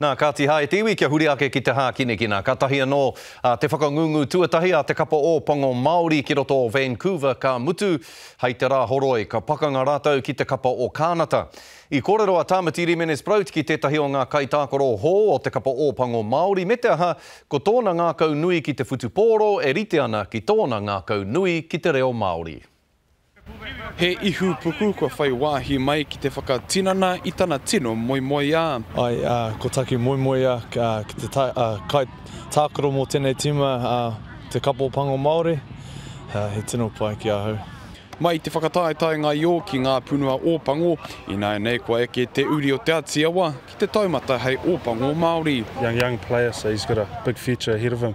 Nā, kāti hae te iwi kia huri ake ki te hākinakina. Kātahi anō, ā, te whakangungu tuatahi a te kapa ōpango Māori ki roto o Vancouver ka mutu, hei te rā horoi, ka pakanga rātou ki te kapa o Kānata. I kōrero a Tāmati Rimenes-Brout ki tētahi o ngā kaitākaro hou o te kapa ōpango Māori, me te aha, ko tōna ngākau nui ki te whutupōro e rite ana ki tōna ngākau nui ki te reo Māori. He ihupuku kua whai wāhi mai ki te whakatinana i tana tino moemoeā. Ai, ā, ko taku moemoeā ki te kai tākaro mō tēnei tīma ā te kapa o Pango Māori, he tino pai ki ahau. Mai i te whakataetae ngaio ki ngā punua o Pango, ināianei kua eke te uri o Te Āti Awa ki te taumata hei Ōpango Māori. Young, young player, so he's got a big future ahead of him.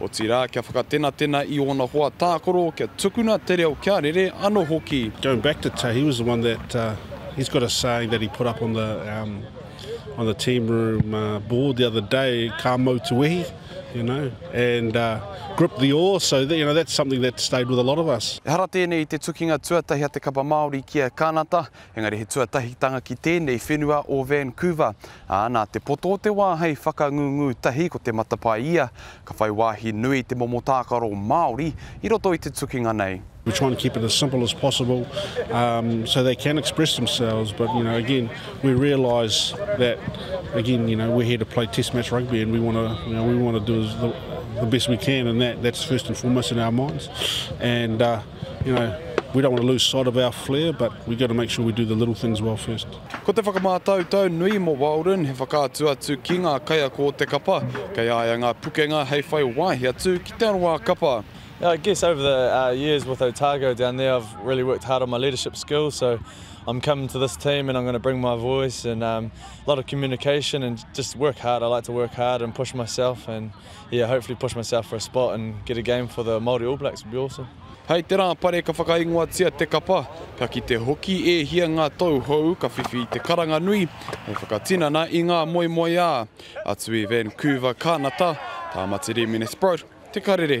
Otirā, kia whakatenatena i ōna hoa tākaro, kia tukuna te reo kia rere anō hoki. Going back to Tahi was the one that he's got a saying that he put up on the um on the team room uh, board the other day, ka mau te wehi, you know, and uh, grip the oar, so that, you know, that's something that stayed with a lot of us. Ehara tēnei i te tukinga tuatahi a te kapa Māori ki a Kānata, Engari he tuatahitanga ki tēnei whenua o Vancouver, ā, nā te poto o te wā hei whakangūngū tahi ko Te Matapae ia, ka whai wāhi nui te momo tākaro Māori i roto i te tukinga nei. We try and keep it as simple as possible so they can express themselves but you know again we realise that again you know we're here to play test match rugby and we want to you know we want to do the best we can and that that's first and foremost in our minds and You know, we don't want to lose sight of our flair, but we've got to make sure we do the little things well first. Ko te whakamātautau nui mō Walden he whakaatu atu ki ngā kaiako o te kapa, kei a ia ngā pukenga hei whai wāhi atu ki te aroā kapa. Yeah, I guess over the uh, years with Otago down there, I've really worked hard on my leadership skills. So I'm coming to this team and I'm going to bring my voice and um, a lot of communication and just work hard. I like to work hard and push myself and yeah, hopefully push myself for a spot and get a game for the Māori All Blacks would be awesome. Hei te rā pare ka whakaingoatia te kapa, ka kite hoki e hia ngā tou hou ka whiwhi i te karanga nui hei whakatinana i ngā moemoeā. Atu i Vancouver, Kānata, Tāmati Rīmene Sproat, Te Karere.